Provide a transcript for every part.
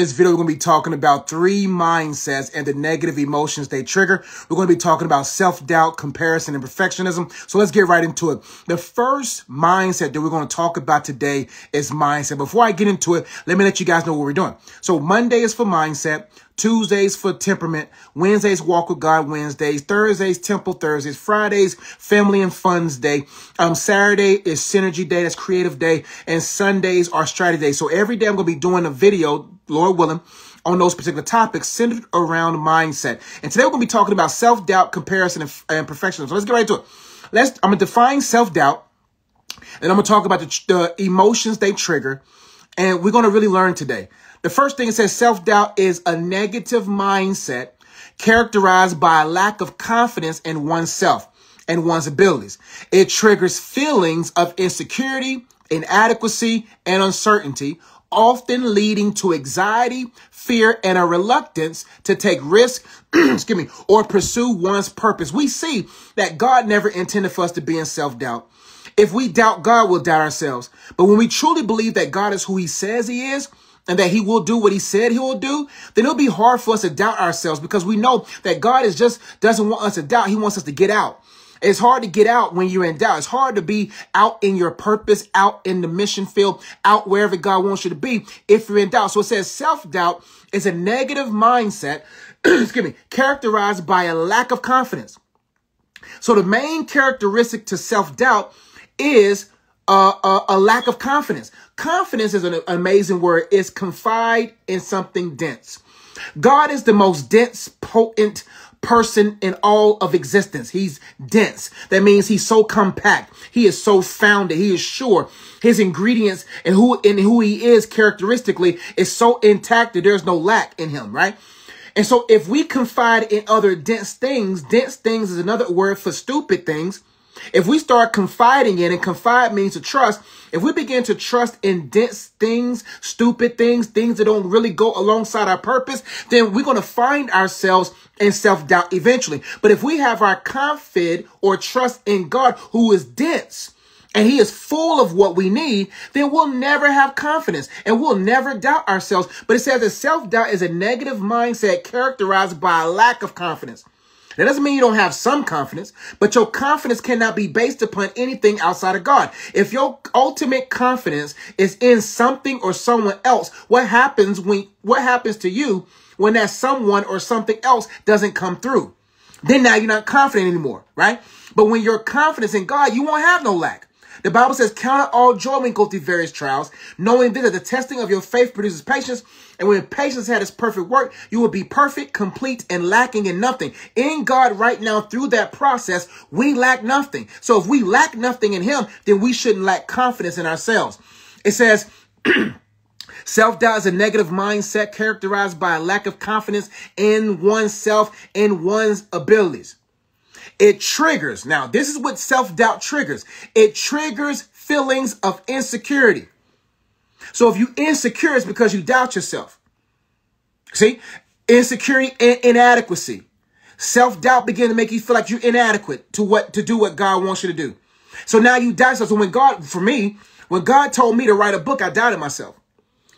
this video, we're going to be talking about three mindsets and the negative emotions they trigger. We're going to be talking about self-doubt, comparison, and perfectionism. So let's get right into it. The first mindset that we're going to talk about today is mindset. Before I get into it, let me let you guys know what we're doing. So Monday is for mindset. Tuesdays for temperament, Wednesdays walk with God Wednesdays, Thursdays temple Thursdays, Fridays family and funds day. Um, Saturday is synergy day, that's creative day, and Sundays are strategy day. So every day I'm gonna be doing a video Lord willing, on those particular topics centered around mindset. And today we're going to be talking about self-doubt, comparison, and, and perfectionism. So let's get right to it. Let's, I'm going to define self-doubt, and I'm going to talk about the, the emotions they trigger, and we're going to really learn today. The first thing it says self-doubt is a negative mindset characterized by a lack of confidence in oneself and one's abilities. It triggers feelings of insecurity, inadequacy, and uncertainty, often leading to anxiety, fear, and a reluctance to take risks, excuse me, or pursue one's purpose. We see that God never intended for us to be in self-doubt. If we doubt God, we'll doubt ourselves. But when we truly believe that God is who he says he is, and that he will do what he said he will do, then it'll be hard for us to doubt ourselves because we know that God is just doesn't want us to doubt. He wants us to get out. It's hard to get out when you're in doubt. It's hard to be out in your purpose, out in the mission field, out wherever God wants you to be if you're in doubt. So it says self-doubt is a negative mindset, excuse me, characterized by a lack of confidence. So the main characteristic to self-doubt is a, a, lack of confidence. Confidence is an amazing word. It's confide in something dense. God is the most dense, potent, person in all of existence. He's dense. That means he's so compact. He is so founded. He is sure. His ingredients and who and who he is characteristically is so intact that there's no lack in him, right? And so if we confide in other dense things, dense things is another word for stupid things. If we start confiding in, and confide means to trust, if we begin to trust in dense things, stupid things, things that don't really go alongside our purpose, then we're going to find ourselves in self-doubt eventually. But if we have our confidence or trust in God, who is dense, and he is full of what we need, then we'll never have confidence and we'll never doubt ourselves. But it says that self-doubt is a negative mindset characterized by a lack of confidence. That doesn't mean you don't have some confidence, but your confidence cannot be based upon anything outside of God. If your ultimate confidence is in something or someone else, what happens when, what happens to you when that someone or something else doesn't come through? Then now you're not confident anymore, right? But when you're confident in God, you won't have no lack. The Bible says, count all joy when go through various trials, knowing that the testing of your faith produces patience. And when patience had its perfect work, you will be perfect, complete, and lacking in nothing. In God right now, through that process, we lack nothing. So if we lack nothing in him, then we shouldn't lack confidence in ourselves. It says, Self-doubt is a negative mindset characterized by a lack of confidence in oneself and one's abilities. It triggers. Now, this is what self-doubt triggers. It triggers feelings of insecurity. So if you insecure, it's because you doubt yourself. See? Insecurity and inadequacy. Self-doubt begin to make you feel like you're inadequate to what to do what God wants you to do. So now you doubt yourself. So when God, for me, when God told me to write a book, I doubted myself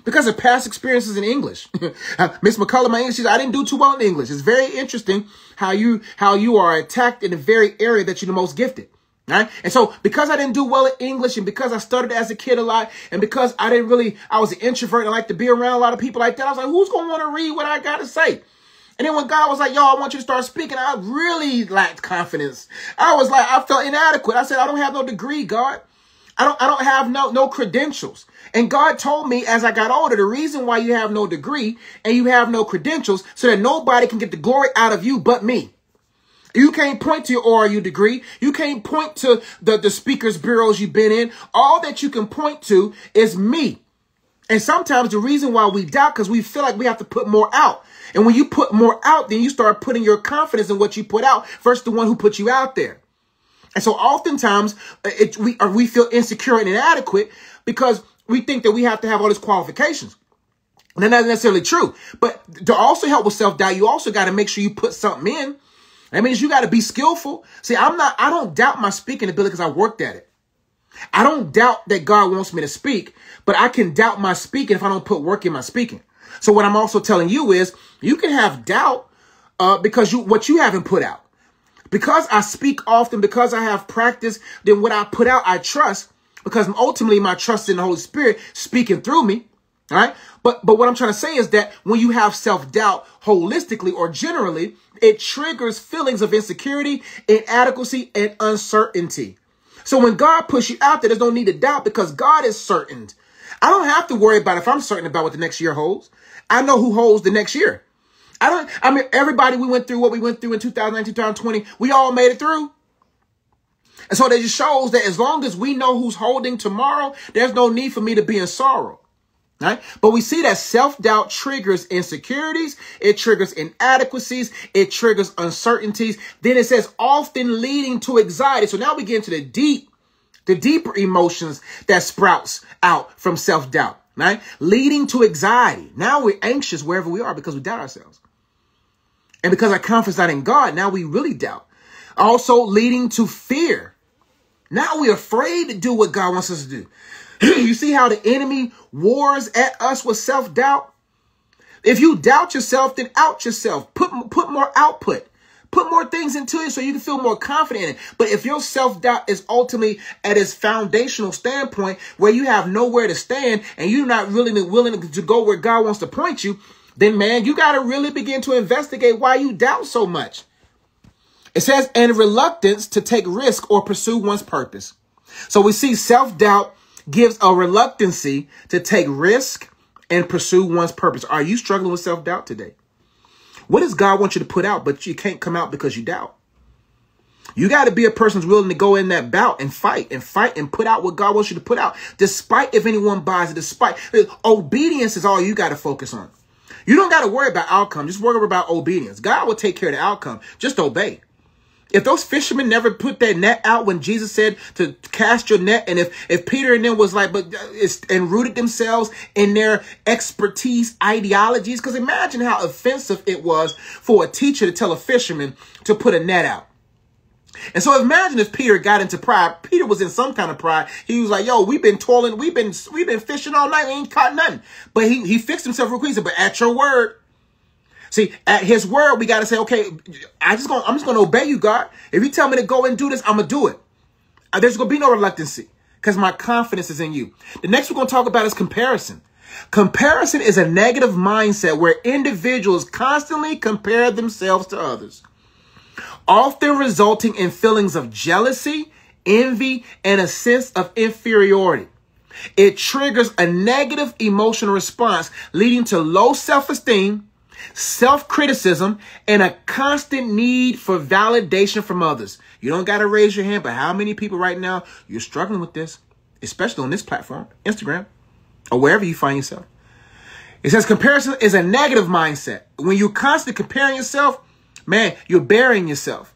because of past experiences in English. Miss McCullough, my English, I didn't do too well in English. It's very interesting how you how you are attacked in the very area that you're the most gifted. Right? And so because I didn't do well in English and because I started as a kid a lot and because I didn't really, I was an introvert and I like to be around a lot of people like that, I was like, who's going to want to read what I got to say? And then when God was like, yo, I want you to start speaking, I really lacked confidence. I was like, I felt inadequate. I said, I don't have no degree, God. I don't, I don't have no, no credentials. And God told me as I got older, the reason why you have no degree and you have no credentials so that nobody can get the glory out of you but me. You can't point to your ORU degree. You can't point to the, the speakers bureaus you've been in. All that you can point to is me. And sometimes the reason why we doubt because we feel like we have to put more out. And when you put more out, then you start putting your confidence in what you put out versus the one who put you out there. And so oftentimes uh, it, we, or we feel insecure and inadequate because we think that we have to have all these qualifications. And that's not necessarily true. But to also help with self-doubt, you also got to make sure you put something in. That means you got to be skillful. See, I'm not, I don't doubt my speaking ability because I worked at it. I don't doubt that God wants me to speak, but I can doubt my speaking if I don't put work in my speaking. So what I'm also telling you is you can have doubt uh, because you what you haven't put out. Because I speak often, because I have practice, then what I put out, I trust. Because ultimately my trust in the Holy Spirit speaking through me. Right. But, but what I'm trying to say is that when you have self-doubt holistically or generally, it triggers feelings of insecurity, inadequacy, and uncertainty. So when God puts you out there, there's no need to doubt because God is certain. I don't have to worry about if I'm certain about what the next year holds. I know who holds the next year. I don't, I mean, everybody we went through what we went through in 2019, 2020, we all made it through. And so that just shows that as long as we know who's holding tomorrow, there's no need for me to be in sorrow. Right? But we see that self-doubt triggers insecurities, it triggers inadequacies, it triggers uncertainties. Then it says often leading to anxiety. So now we get into the deep, the deeper emotions that sprouts out from self-doubt, right? Leading to anxiety. Now we're anxious wherever we are because we doubt ourselves. And because our confidence not in God, now we really doubt. Also leading to fear. Now we're afraid to do what God wants us to do. you see how the enemy wars at us with self-doubt? If you doubt yourself, then out yourself. Put, put more output. Put more things into it so you can feel more confident in it. But if your self-doubt is ultimately at its foundational standpoint where you have nowhere to stand and you're not really willing to go where God wants to point you, then man, you got to really begin to investigate why you doubt so much. It says, and reluctance to take risk or pursue one's purpose. So we see self-doubt gives a reluctancy to take risk and pursue one's purpose. Are you struggling with self-doubt today? What does God want you to put out, but you can't come out because you doubt? You got to be a person who's willing to go in that bout and fight and fight and put out what God wants you to put out, despite if anyone buys it, despite eh, obedience is all you got to focus on. You don't got to worry about outcome. Just worry about obedience. God will take care of the outcome. Just obey. If those fishermen never put that net out when Jesus said to cast your net, and if if Peter and them was like, but uh, it's and rooted themselves in their expertise ideologies, because imagine how offensive it was for a teacher to tell a fisherman to put a net out. And so imagine if Peter got into pride. Peter was in some kind of pride. He was like, yo, we've been toiling, we've been we've been fishing all night, we ain't caught nothing. But he he fixed himself real quick. He said, but at your word, See, at his word, we got to say, okay, I just gonna, I'm just going to obey you, God. If you tell me to go and do this, I'm to do it. Uh, there's going to be no reluctancy because my confidence is in you. The next we're going to talk about is comparison. Comparison is a negative mindset where individuals constantly compare themselves to others, often resulting in feelings of jealousy, envy, and a sense of inferiority. It triggers a negative emotional response, leading to low self-esteem, self-criticism, and a constant need for validation from others. You don't got to raise your hand, but how many people right now you're struggling with this, especially on this platform, Instagram, or wherever you find yourself? It says comparison is a negative mindset. When you're constantly comparing yourself, man, you're burying yourself.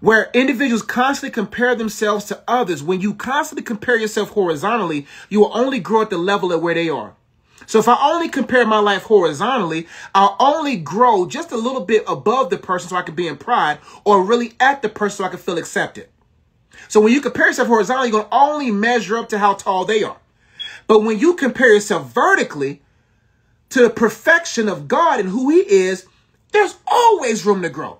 Where individuals constantly compare themselves to others, when you constantly compare yourself horizontally, you will only grow at the level at where they are. So if I only compare my life horizontally, I'll only grow just a little bit above the person so I can be in pride or really at the person so I can feel accepted. So when you compare yourself horizontally, you're going to only measure up to how tall they are. But when you compare yourself vertically to the perfection of God and who he is, there's always room to grow.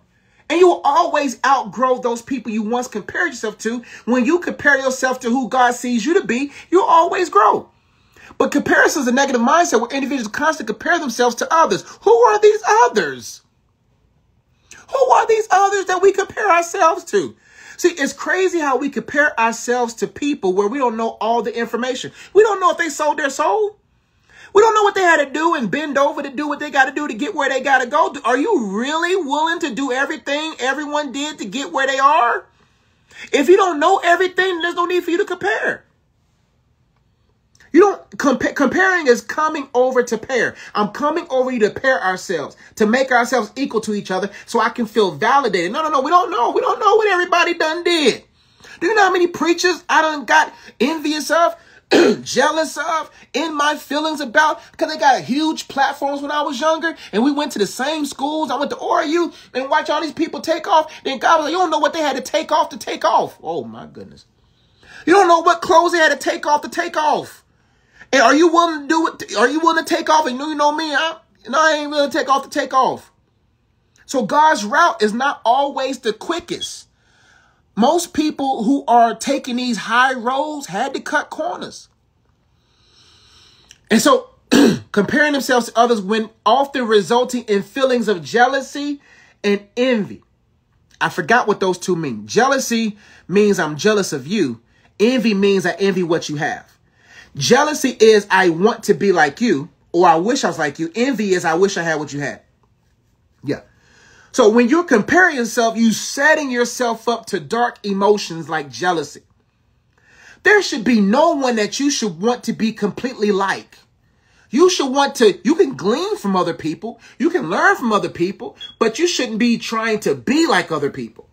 And you will always outgrow those people you once compared yourself to. When you compare yourself to who God sees you to be, you'll always grow. But comparison is a negative mindset where individuals constantly compare themselves to others. Who are these others? Who are these others that we compare ourselves to? See, it's crazy how we compare ourselves to people where we don't know all the information. We don't know if they sold their soul. We don't know what they had to do and bend over to do what they got to do to get where they got to go. Are you really willing to do everything everyone did to get where they are? If you don't know everything, there's no need for you to compare. You don't compa- comparing is coming over to pair. I'm coming over you to pair ourselves, to make ourselves equal to each other so I can feel validated. No, no, no, we don't know. We don't know what everybody done did. Do you know how many preachers I done got envious of, jealous of, in my feelings about because they got huge platforms when I was younger and we went to the same schools. I went to ORU and watch all these people take off. Then God was like, you don't know what they had to take off to take off. Oh my goodness. You don't know what clothes they had to take off to take off. Are you willing to do it? Are you willing to take off? And you know me, I, you know, I ain't willing to take off to take off. So God's route is not always the quickest. Most people who are taking these high roads had to cut corners. And so comparing themselves to others when often resulting in feelings of jealousy and envy. I forgot what those two mean. Jealousy means I'm jealous of you. Envy means I envy what you have. Jealousy is I want to be like you or I wish I was like you. Envy is I wish I had what you had. Yeah. So when you're comparing yourself, you setting yourself up to dark emotions like jealousy. There should be no one that you should want to be completely like. You should want to, you can glean from other people, you can learn from other people, but you shouldn't be trying to be like other people.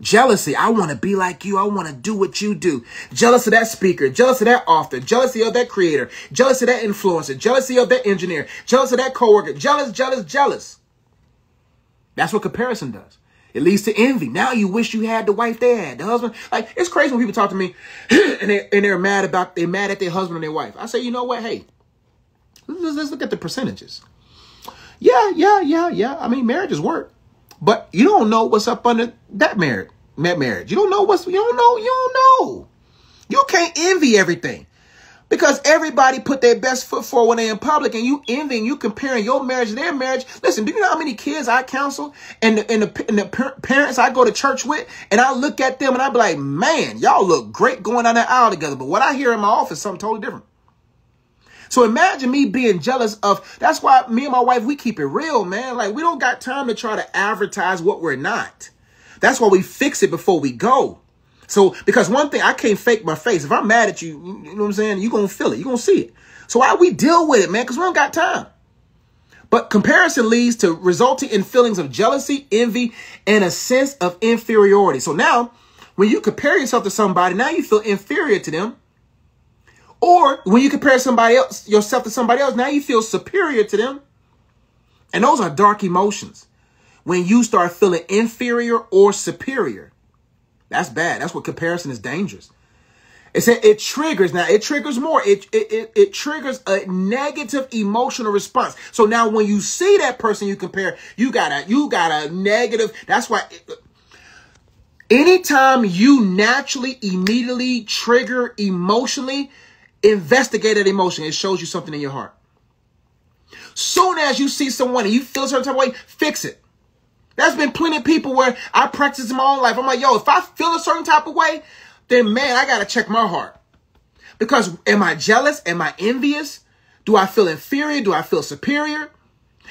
Jealousy, I want to be like you. I want to do what you do. Jealous of that speaker, jealous of that author, jealousy of that creator, jealous of that influencer, jealousy of that engineer, jealous of that coworker, jealous, jealous, jealous. That's what comparison does. It leads to envy. Now you wish you had the wife they had, the husband. Like it's crazy when people talk to me and they and they're mad about they're mad at their husband and their wife. I say, you know what? Hey, Let's, let's look at the percentages. Yeah, yeah, yeah, yeah. I mean, marriages work, but you don't know what's up under that marriage. That marriage. You don't know what's. You don't know. You don't know. You can't envy everything because everybody put their best foot forward when they're in public, and you envying, you comparing your marriage to their marriage. Listen, do you know how many kids I counsel and the, and the, and the parents I go to church with, and I look at them and I be like, man, y'all look great going down that aisle together. But what I hear in my office something totally different. So imagine me being jealous of, that's why me and my wife, we keep it real, man. Like we don't got time to try to advertise what we're not. That's why we fix it before we go. So, because one thing, I can't fake my face. If I'm mad at you, you know what I'm saying? You're going to feel it. You're going to see it. So why we deal with it, man? Because we don't got time. But comparison leads to resulting in feelings of jealousy, envy, and a sense of inferiority. So now, when you compare yourself to somebody, now you feel inferior to them or when you compare somebody else, yourself to somebody else, now you feel superior to them. And those are dark emotions. When you start feeling inferior or superior, that's bad. That's what comparison is dangerous. It said it triggers now. It triggers more. It, it it it triggers a negative emotional response. So now when you see that person you compare, you got a you got a negative. That's why. It, anytime you naturally immediately trigger emotionally, Investigate that emotion. It shows you something in your heart. Soon as you see someone and you feel a certain type of way, fix it. There's been plenty of people where I practice in my own life. I'm like, yo, if I feel a certain type of way, then man, I got to check my heart. Because am I jealous? Am I envious? Do I feel inferior? Do I feel superior?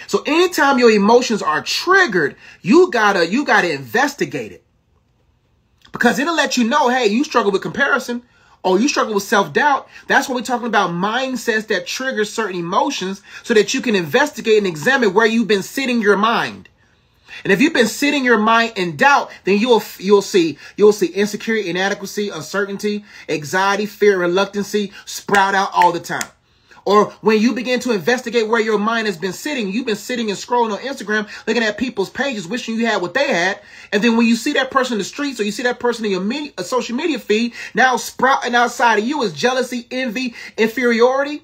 So anytime your emotions are triggered, you gotta, you gotta investigate it. Because it'll let you know, hey, you struggle with comparison or you struggle with self-doubt, that's what we're talking about mindsets that trigger certain emotions so that you can investigate and examine where you've been sitting your mind. And if you've been sitting your mind in doubt, then you'll you'll see you'll see insecurity, inadequacy, uncertainty, anxiety, fear, reluctancy sprout out all the time. Or when you begin to investigate where your mind has been sitting, you've been sitting and scrolling on Instagram, looking at people's pages, wishing you had what they had. And then when you see that person in the streets or you see that person in your media, uh, social media feed, now sprouting outside of you is jealousy, envy, inferiority,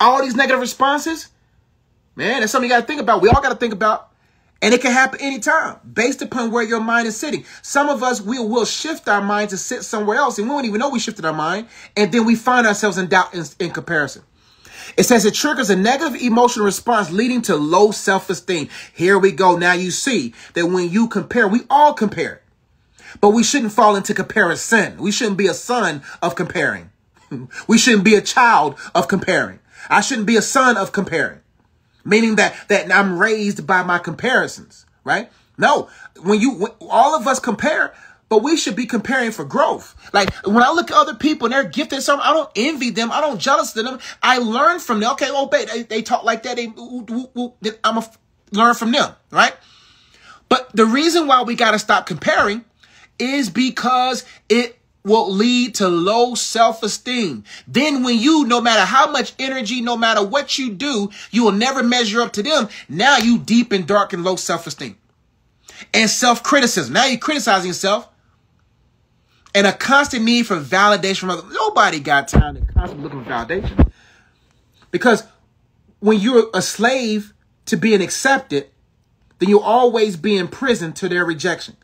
all these negative responses. Man, that's something you got to think about. We all got to think about. And it can happen anytime based upon where your mind is sitting. Some of us, we will shift our mind to sit somewhere else and we won't even know we shifted our mind. And then we find ourselves in doubt in, in comparison. It says it triggers a negative emotional response leading to low self-esteem. Here we go. Now you see that when you compare, we all compare. But we shouldn't fall into comparison. We shouldn't be a son of comparing. we shouldn't be a child of comparing. I shouldn't be a son of comparing. Meaning that, that I'm raised by my comparisons, right? No, when you, when all of us compare, but we should be comparing for growth. Like when I look at other people and they're gifted something, I don't envy them. I don't jealous of them. I learn from them. Okay, oh, they, they talk like that. They, I'm a learn from them, right? But the reason why we got to stop comparing is because it will lead to low self-esteem. Then when you, no matter how much energy, no matter what you do, you will never measure up to them. Now you deep and dark and low self-esteem and self-criticism. Now you're criticizing yourself and a constant need for validation from others. Nobody got time to constantly looking for validation. Because when you're a slave to being accepted, then you'll always be in prison to their rejection.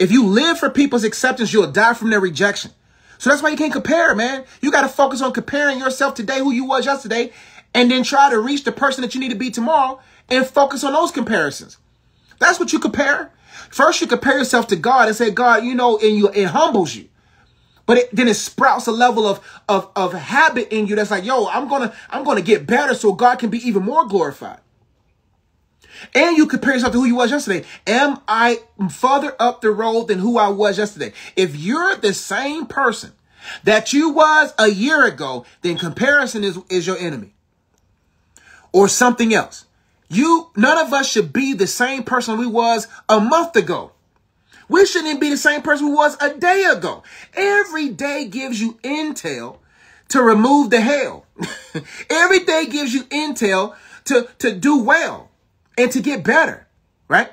If you live for people's acceptance, you'll die from their rejection. So that's why you can't compare, man. You got to focus on comparing yourself today, who you was yesterday, and then try to reach the person that you need to be tomorrow and focus on those comparisons. That's what you compare. First, you compare yourself to God and say, God, you know, and you, it humbles you. But it, then it sprouts a level of, of, of habit in you that's like, yo, I'm to, I'm to get better so God can be even more glorified. And you compare yourself to who you was yesterday. Am I further up the road than who I was yesterday? If you're the same person that you was a year ago, then comparison is, is your enemy. Or something else. You, none of us should be the same person we was a month ago. We shouldn't be the same person we was a day ago. Every day gives you intel to remove the hell. Every day gives you intel to, to do well and to get better, right?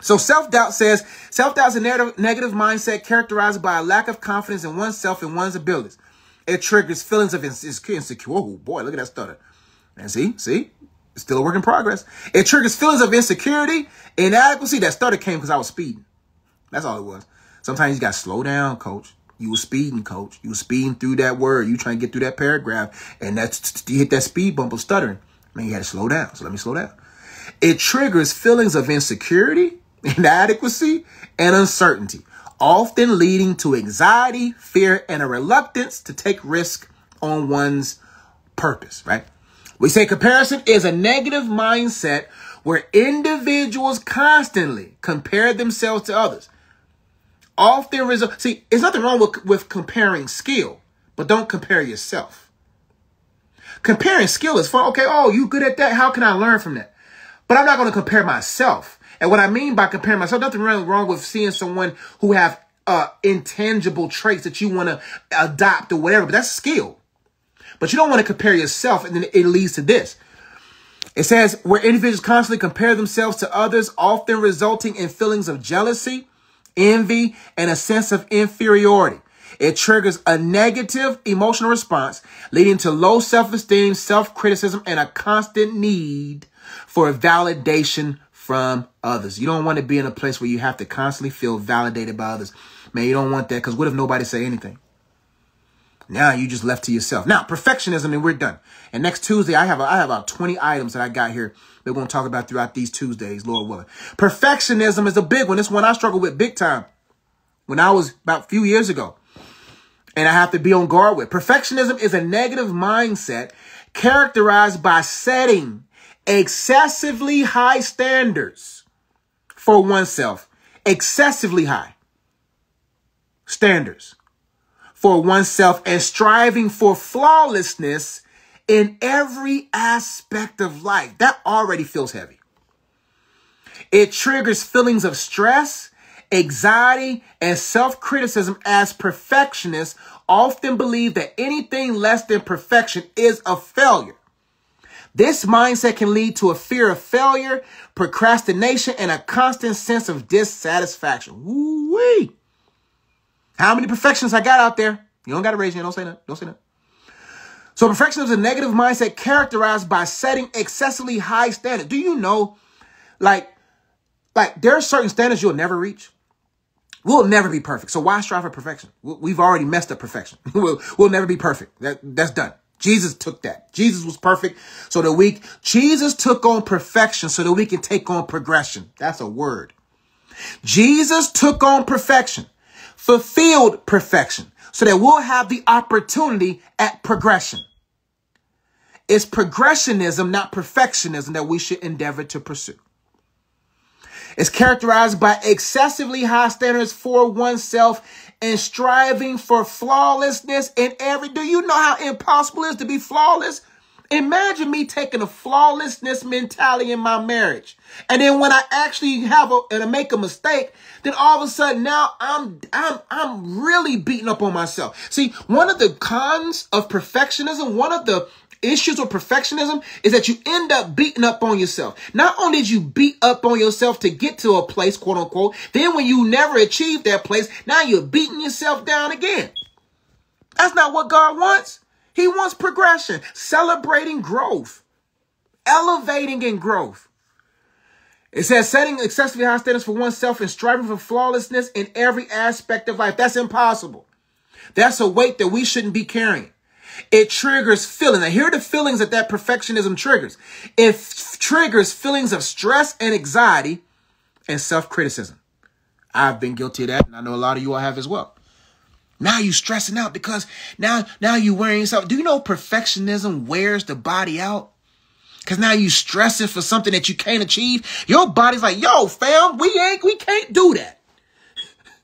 So self-doubt says, self-doubt is a negative mindset characterized by a lack of confidence in oneself and one's abilities. It triggers feelings of insecurity. Oh boy, look at that stutter. And see, see, still a work in progress. It triggers feelings of insecurity, inadequacy. That stutter came because I was speeding. That's all it was. Sometimes you got to slow down, coach. You were speeding, coach. You were speeding through that word. You trying to get through that paragraph, and that's you hit that speed bump of stuttering. Man, you had to slow down. So let me slow down. It triggers feelings of insecurity, inadequacy, and uncertainty, often leading to anxiety, fear, and a reluctance to take risk on one's purpose, right? We say comparison is a negative mindset where individuals constantly compare themselves to others. Often result, see, there's nothing wrong with, with comparing skill, but don't compare yourself. Comparing skill is fun. Okay, oh, you good at that. How can I learn from that? But I'm not going to compare myself. And what I mean by comparing myself, nothing really wrong with seeing someone who have uh, intangible traits that you want to adopt or whatever, but that's skill. But you don't want to compare yourself, and then it leads to this. It says, where individuals constantly compare themselves to others, often resulting in feelings of jealousy, envy, and a sense of inferiority. It triggers a negative emotional response, leading to low self-esteem, self-criticism, and a constant need for validation from others. You don't want to be in a place where you have to constantly feel validated by others. Man, you don't want that because what if nobody say anything? Now you just left to yourself. Now, perfectionism, and we're done. And next Tuesday, I have a, I have about 20 items that I got here that we're going to talk about throughout these Tuesdays, Lord willing. Perfectionism is a big one. It's one I struggled with big time when I was about a few years ago. And I have to be on guard with. Perfectionism is a negative mindset characterized by setting excessively high standards for oneself. Excessively high standards for oneself and striving for flawlessness in every aspect of life. That already feels heavy. It triggers feelings of stress, anxiety, and self-criticism as perfectionists often believe that anything less than perfection is a failure. This mindset can lead to a fear of failure, procrastination, and a constant sense of dissatisfaction. Woo-wee. How many perfections I got out there? You don't got to raise your hand. Don't say that. Don't say that. So perfection is a negative mindset characterized by setting excessively high standards. Do you know, like, like there are certain standards you'll never reach. We'll never be perfect. So why strive for perfection? We've already messed up perfection. we'll, we'll never be perfect. That, that's done. Jesus took that. Jesus was perfect so that we, Jesus took on perfection so that we can take on progression. That's a word. Jesus took on perfection, fulfilled perfection so that we'll have the opportunity at progression. It's progressionism, not perfectionism that we should endeavor to pursue. It's characterized by excessively high standards for oneself and striving for flawlessness in every. Do you know how impossible it is to be flawless Imagine me taking a flawlessness mentality in my marriage. And then when I actually have a, and I make a mistake, then all of a sudden now I'm, I'm, I'm really beating up on myself. See, one of the cons of perfectionism, one of the issues with perfectionism is that you end up beating up on yourself. Not only did you beat up on yourself to get to a place, quote unquote, then when you never achieve that place, now you're beating yourself down again. That's not what God wants. He wants progression, celebrating growth, elevating in growth. It says setting excessively high standards for oneself and striving for flawlessness in every aspect of life. That's impossible. That's a weight that we shouldn't be carrying. It triggers feelings. Now, here are the feelings that that perfectionism triggers. It triggers feelings of stress and anxiety and self-criticism. I've been guilty of that, and I know a lot of you all have as well. Now you stressing out because now now you wearing yourself. Do you know perfectionism wears the body out? Cause now you stressing for something that you can't achieve. Your body's like, yo, fam, we ain't, we can't do that.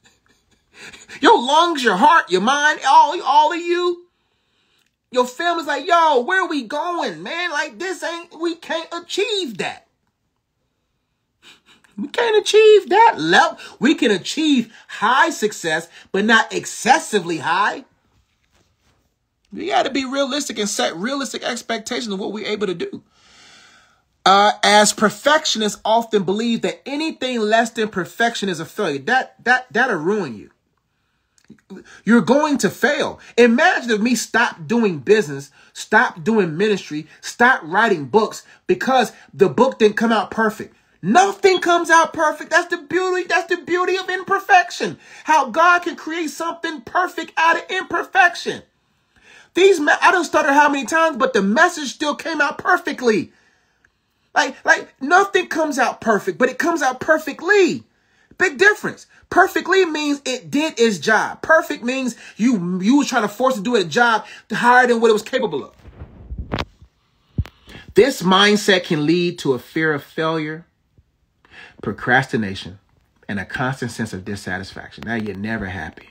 your lungs, your heart, your mind, all, all of you, your family's like, yo, where are we going, man? Like this ain't, we can't achieve that. We can't achieve that level. We can achieve high success, but not excessively high. We got to be realistic and set realistic expectations of what we're able to do. Uh, as perfectionists often believe that anything less than perfection is a failure. That that that'll ruin you. You're going to fail. Imagine if me stop doing business, stop doing ministry, stop writing books because the book didn't come out perfect. Nothing comes out perfect. That's the beauty. That's the beauty of imperfection. How God can create something perfect out of imperfection. These, I don't stutter how many times, but the message still came out perfectly. Like, like nothing comes out perfect, but it comes out perfectly. Big difference. Perfectly means it did its job. Perfect means you you was trying to force it to do a job higher than what it was capable of. This mindset can lead to a fear of failure, procrastination, and a constant sense of dissatisfaction. Now you're never happy.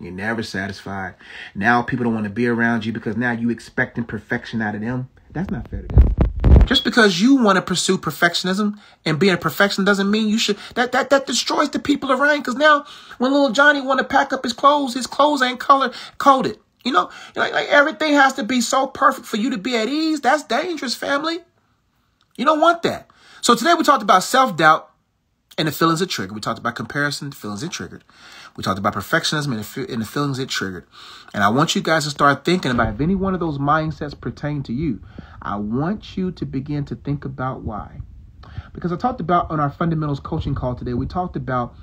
You're never satisfied. Now people don't want to be around you because now you're expecting perfection out of them. That's not fair to them. Just because you want to pursue perfectionism and being a perfection doesn't mean you should. That that that destroys the people around. Because now, when little Johnny want to pack up his clothes, his clothes ain't color coded. You know, like, like everything has to be so perfect for you to be at ease. That's dangerous, family. You don't want that. So today we talked about self doubt and the feelings it triggered. We talked about comparison, the feelings it triggered. We talked about perfectionism and the, and the feelings it triggered. And I want you guys to start thinking about if any one of those mindsets pertain to you. I want you to begin to think about why. Because I talked about on our fundamentals coaching call today, we talked about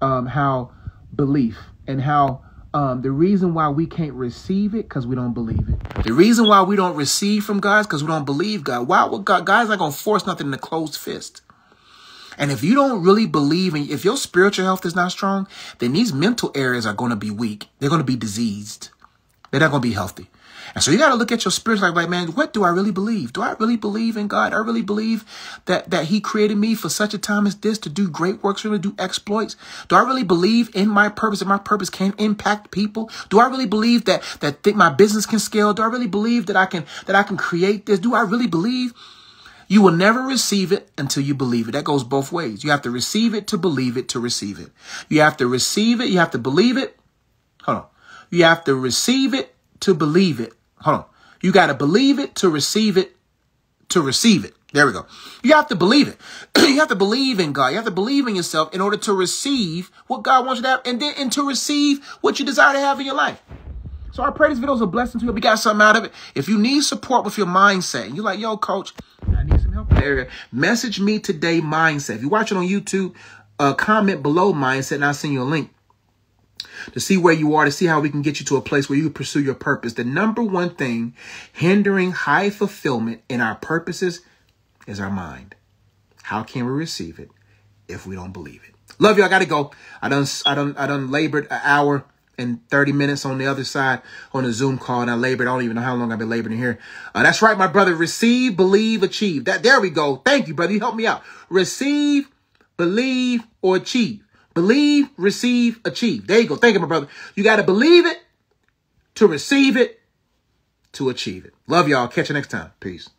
um, how belief and how um, the reason why we can't receive it because we don't believe it. The reason why we don't receive from God is because we don't believe God. Why would God? God's not gonna force nothing in a closed fist. And if you don't really believe and if your spiritual health is not strong, then these mental areas are going to be weak. They're going to be diseased. They're not going to be healthy. And so you got to look at your spirit like, like, man, what do I really believe? Do I really believe in God? I really believe that, that he created me for such a time as this to do great works, really do exploits. Do I really believe in my purpose and my purpose can impact people? Do I really believe that, that th- my business can scale? Do I really believe that I can, that I can create this? Do I really believe you will never receive it until you believe it. That goes both ways. You have to receive it to believe it to receive it. You have to receive it. You have to believe it. Hold on. You have to receive it to believe it. Hold on. You got to believe it to receive it to receive it. There we go. You have to believe it. you have to believe in God. You have to believe in yourself in order to receive what God wants you to have and then and to receive what you desire to have in your life. So I pray this video is a blessing to you. You got something out of it, if you need support with your mindset, you're like, yo, coach, I need some help in that area. Message me today, mindset. If you're watching on YouTube, uh, comment below mindset and I'll send you a link to see where you are, to see how we can get you to a place where you pursue your purpose. The number one thing hindering high fulfillment in our purposes is our mind. How can we receive it if we don't believe it? Love you. I got to go. I done, I done, I done labored an hour and 30 minutes on the other side on a Zoom call. And I labored. I don't even know how long I've been laboring here. Uh, that's right, my brother. Receive, believe, achieve. That There we go. Thank you, brother. You helped me out. Receive, believe, or achieve. Believe, receive, achieve. There you go. Thank you, my brother. You got to believe it to receive it to achieve it. Love y'all. Catch you next time. Peace.